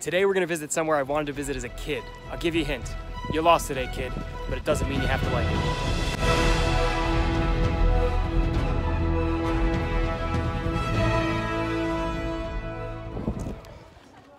Today we're gonna visit somewhere I wanted to visit as a kid. I'll give you a hint. You lost today, kid, but it doesn't mean you have to like it.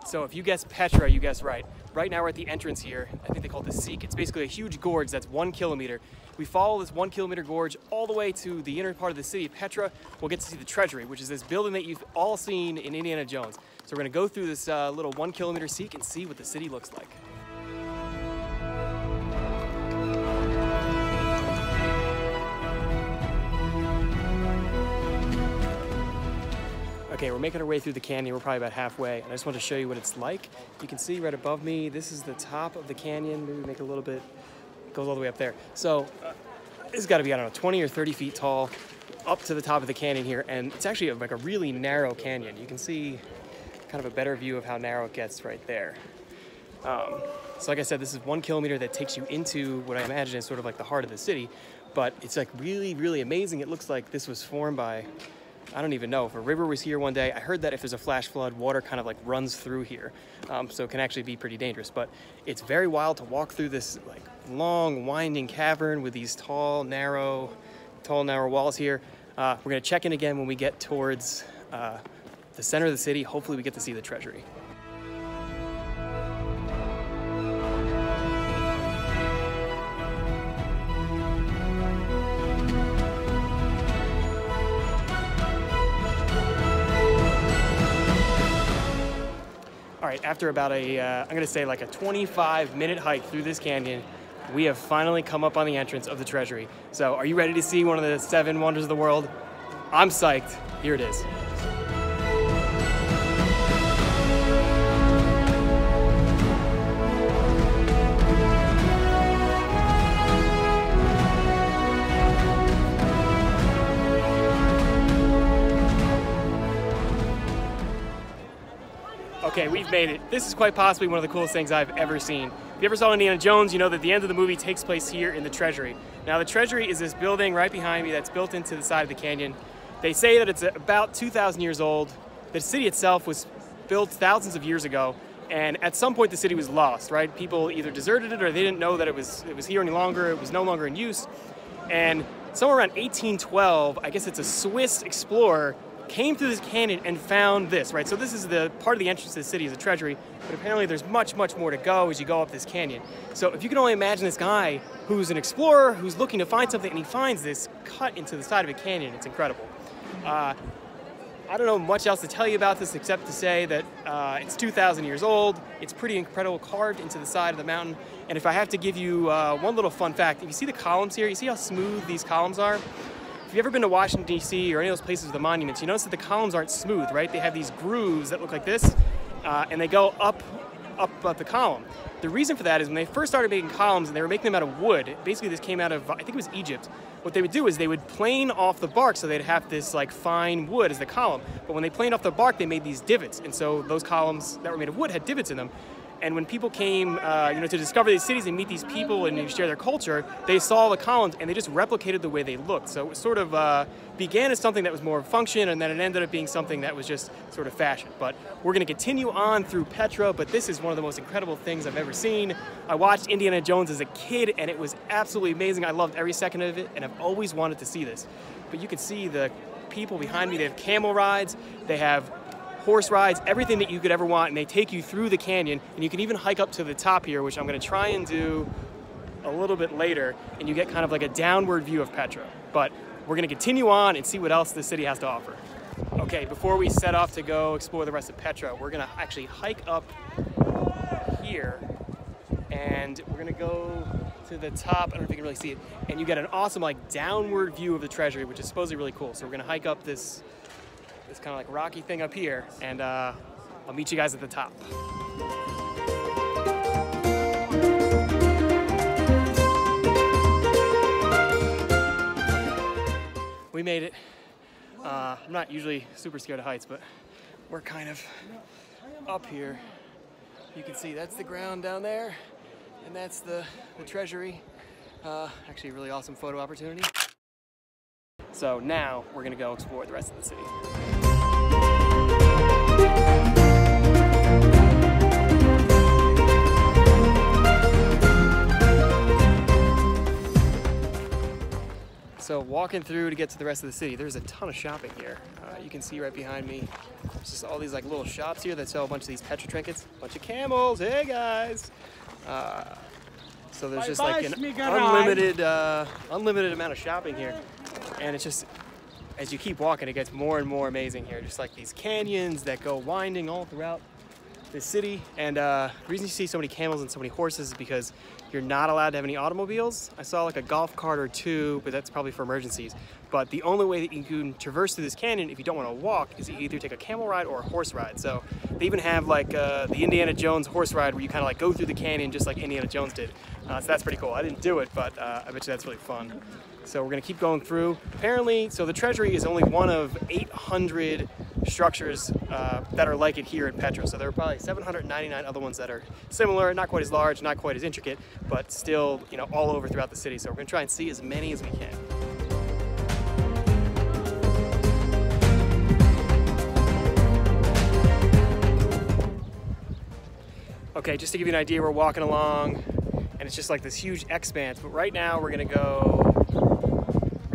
So if you guess Petra, you guess right. Right now we're at the entrance here. I think they call it the Siq. It's basically a huge gorge that's one kilometer. We follow this one kilometer gorge all the way to the inner part of the city of Petra. We'll get to see the Treasury, which is this building that you've all seen in Indiana Jones. So we're gonna go through this uh, little one kilometer Siq and see what the city looks like. Okay, we're making our way through the canyon. We're probably about halfway, and I just want to show you what it's like. You can see right above me, this is the top of the canyon. Maybe make a little bit, it goes all the way up there. So uh, it's got to be, I don't know, 20 or 30 feet tall up to the top of the canyon here, and it's actually like a really narrow canyon. You can see kind of a better view of how narrow it gets right there. Um, so like I said, this is one kilometer that takes you into what I imagine is sort of like the heart of the city, but it's like really, really amazing. It looks like this was formed by I don't even know. If a river was here one day, I heard that if there's a flash flood, water kind of like runs through here. Um, so it can actually be pretty dangerous. But it's very wild to walk through this like long, winding cavern with these tall, narrow, tall, narrow walls here. Uh, we're gonna check in again when we get towards uh, the center of the city. Hopefully we get to see the treasury. After about a, uh, I'm gonna say like a 25 minute hike through this canyon, we have finally come up on the entrance of the treasury. So are you ready to see one of the seven wonders of the world? I'm psyched. Here it is. Okay, we've made it. This is quite possibly one of the coolest things I've ever seen. If you ever saw Indiana Jones, you know that the end of the movie takes place here in the Treasury. Now, the Treasury is this building right behind me that's built into the side of the canyon. They say that it's about 2,000 years old. The city itself was built thousands of years ago, and at some point the city was lost, right? People either deserted it or they didn't know that it was, it was here any longer, it was no longer in use. And somewhere around 1812, I guess it's a Swiss explorer came through this canyon and found this, right? So this is the part of the entrance to the city is a treasury, but apparently there's much, much more to go as you go up this canyon. So if you can only imagine this guy who's an explorer, who's looking to find something, and he finds this cut into the side of a canyon, it's incredible. Uh, I don't know much else to tell you about this except to say that uh, it's 2,000 years old. It's pretty incredible, carved into the side of the mountain. And if I have to give you uh, one little fun fact, if you see the columns here, you see how smooth these columns are? If you've ever been to Washington, D.C. or any of those places with the monuments, you notice that the columns aren't smooth, right? They have these grooves that look like this, uh, and they go up, up, up the column. The reason for that is when they first started making columns and they were making them out of wood, basically this came out of, I think it was Egypt, what they would do is they would plane off the bark so they'd have this like fine wood as the column. But when they planed off the bark, they made these divots. And so those columns that were made of wood had divots in them. And when people came, uh, you know, to discover these cities and meet these people and share their culture, they saw the columns and they just replicated the way they looked. So it sort of uh, began as something that was more of function, and then it ended up being something that was just sort of fashion. But we're going to continue on through Petra. But this is one of the most incredible things I've ever seen. I watched Indiana Jones as a kid, and it was absolutely amazing. I loved every second of it, and I've always wanted to see this. But you can see the people behind me. They have camel rides. They have horse rides, everything that you could ever want, and they take you through the canyon, and you can even hike up to the top here, which I'm gonna try and do a little bit later, and you get kind of like a downward view of Petra. But we're gonna continue on and see what else the city has to offer. Okay, before we set off to go explore the rest of Petra, we're gonna actually hike up here, and we're gonna go to the top. I don't know if you can really see it, and you get an awesome like downward view of the treasury, which is supposedly really cool. So we're gonna hike up this this kind of like rocky thing up here, and uh, I'll meet you guys at the top. We made it. Uh, I'm not usually super scared of heights, but we're kind of up here. You can see that's the ground down there, and that's the, the treasury. Uh, actually, a really awesome photo opportunity. So now we're gonna go explore the rest of the city. So walking through to get to the rest of the city, there's a ton of shopping here. Uh, you can see right behind me, there's just all these like little shops here that sell a bunch of these Petra trinkets, bunch of camels, hey guys. Uh, so there's just like an unlimited, uh, unlimited amount of shopping here. And it's just as you keep walking, it gets more and more amazing here. Just like these canyons that go winding all throughout the city. And uh, the reason you see so many camels and so many horses is because you're not allowed to have any automobiles. I saw like a golf cart or two, but that's probably for emergencies. But the only way that you can traverse through this canyon if you don't want to walk is you either take a camel ride or a horse ride. So they even have like uh, the Indiana Jones horse ride where you kind of like go through the canyon just like Indiana Jones did. Uh, so that's pretty cool. I didn't do it, but uh, I bet you that's really fun. So we're gonna keep going through. Apparently, so the Treasury is only one of 800 structures uh, that are like it here in Petra. So there are probably 799 other ones that are similar, not quite as large, not quite as intricate, but still, you know, all over throughout the city. So we're gonna try and see as many as we can. Okay, just to give you an idea, we're walking along and it's just like this huge expanse. But right now we're gonna go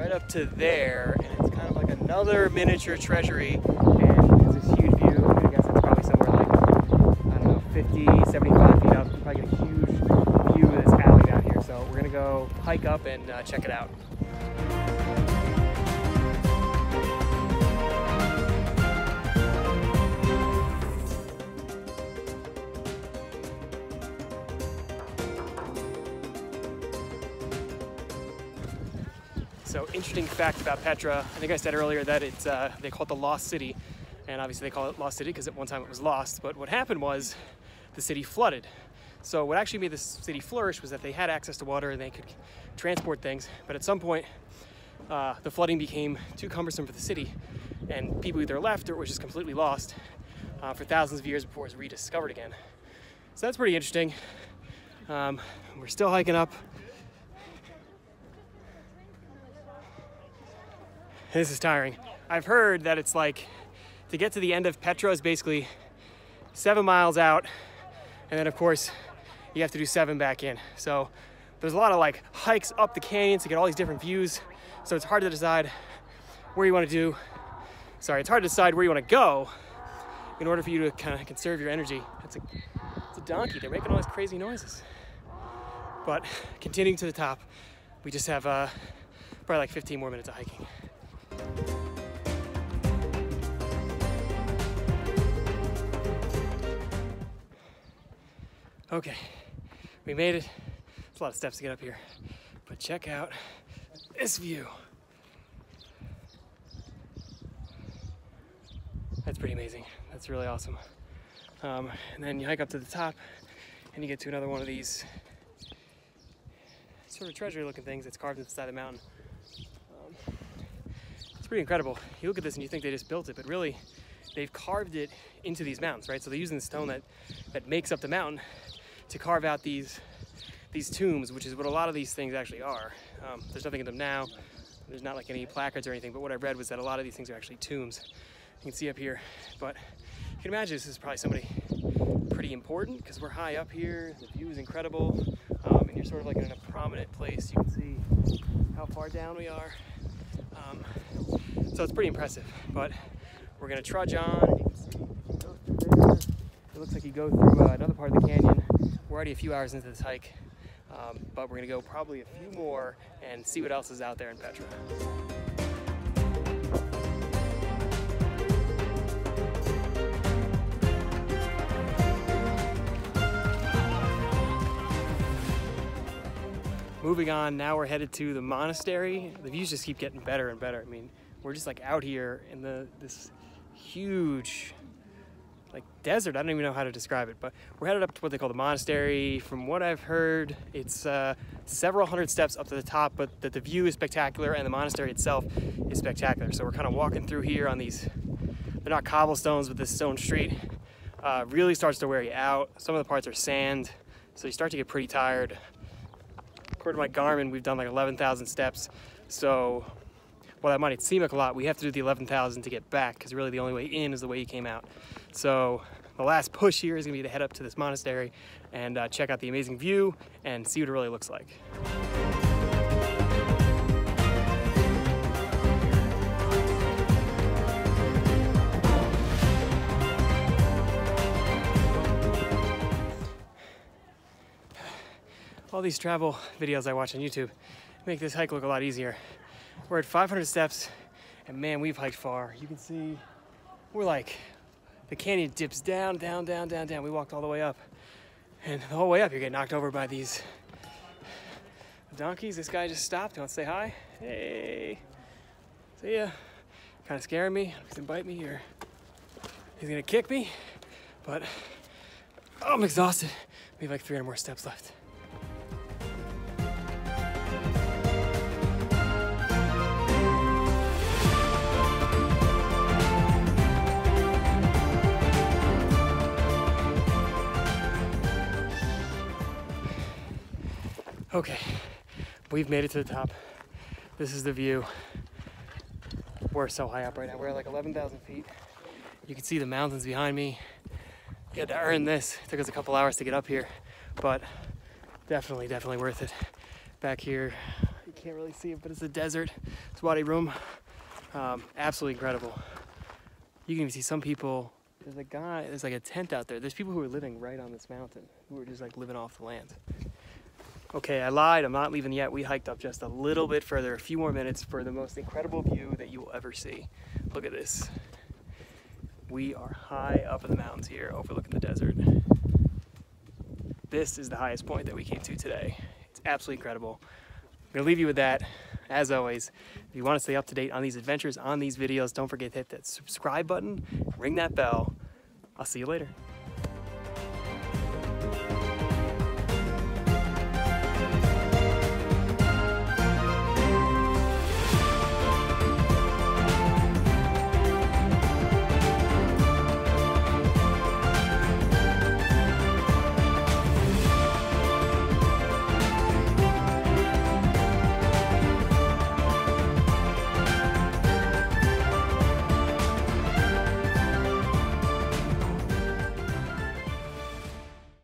right up to there and it's kind of like another miniature treasury and it's this huge view. I guess it's probably somewhere like, I don't know, 50, 75 feet up. Probably get a huge view of this alley down here. So we're gonna go hike up and uh, check it out. Interesting fact about Petra, I think I said earlier that it's, uh, they call it the lost city. And obviously they call it lost city because at one time it was lost. But what happened was the city flooded. So what actually made the city flourish was that they had access to water and they could transport things. But at some point, uh, the flooding became too cumbersome for the city and people either left or it was just completely lost uh, for thousands of years before it was rediscovered again. So that's pretty interesting. Um, we're still hiking up. This is tiring. I've heard that it's like to get to the end of Petra is basically seven miles out, and then of course you have to do seven back in. So there's a lot of like hikes up the canyon to get all these different views. So it's hard to decide where you want to do. Sorry, it's hard to decide where you want to go in order for you to kind of conserve your energy. It's a, it's a donkey. They're making all these crazy noises. But continuing to the top, we just have uh, probably like 15 more minutes of hiking. Okay, we made it. It's a lot of steps to get up here, but check out this view. That's pretty amazing. That's really awesome. Um, and then you hike up to the top and you get to another one of these sort of treasury looking things that's carved into the side of the mountain. Um, it's pretty incredible. You look at this and you think they just built it, but really they've carved it into these mountains, right? So they're using the stone that, that makes up the mountain to carve out these these tombs, which is what a lot of these things actually are. Um, there's nothing in them now. There's not like any placards or anything, but what I read was that a lot of these things are actually tombs. You can see up here, but you can imagine this is probably somebody pretty important because we're high up here, the view is incredible, um, and you're sort of like in a prominent place. You can see how far down we are. Um, so it's pretty impressive, but we're gonna trudge on. It looks like you go through uh, another part of the canyon we're already a few hours into this hike, um, but we're gonna go probably a few more and see what else is out there in Petra. Moving on, now we're headed to the monastery. The views just keep getting better and better. I mean, we're just like out here in the this huge like desert. I don't even know how to describe it, but we're headed up to what they call the monastery. From what I've heard, it's uh, several hundred steps up to the top, but the, the view is spectacular and the monastery itself is spectacular. So we're kind of walking through here on these, they're not cobblestones, but this stone street uh, really starts to wear you out. Some of the parts are sand, so you start to get pretty tired. According to my Garmin, we've done like 11,000 steps. So while that might seem like a lot, we have to do the 11,000 to get back because really the only way in is the way you came out. So the last push here is gonna be to head up to this monastery and uh, check out the amazing view and see what it really looks like. All these travel videos I watch on YouTube make this hike look a lot easier. We're at 500 steps, and man, we've hiked far. You can see we're like, the canyon dips down, down, down, down, down. We walked all the way up. And the whole way up, you're getting knocked over by these donkeys. This guy just stopped. Wants to say hi? Hey. See ya. Kind of scaring me. He's gonna bite me or he's gonna kick me. But I'm exhausted. We have like 300 more steps left. Okay, we've made it to the top. This is the view. We're so high up right now. We're at like 11,000 feet. You can see the mountains behind me. We had to earn this. It took us a couple hours to get up here, but definitely, definitely worth it. Back here, you can't really see it, but it's a desert. It's Wadi Rum. Um, absolutely incredible. You can even see some people. There's a guy, there's like a tent out there. There's people who are living right on this mountain, who are just like living off the land. Okay, I lied. I'm not leaving yet. We hiked up just a little bit further, a few more minutes for the most incredible view that you will ever see. Look at this. We are high up in the mountains here, overlooking the desert. This is the highest point that we came to today. It's absolutely incredible. I'm gonna leave you with that. As always, if you want to stay up to date on these adventures, on these videos, don't forget to hit that subscribe button, ring that bell. I'll see you later.